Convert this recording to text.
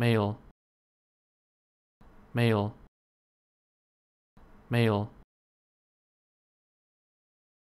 没有。没有。没有。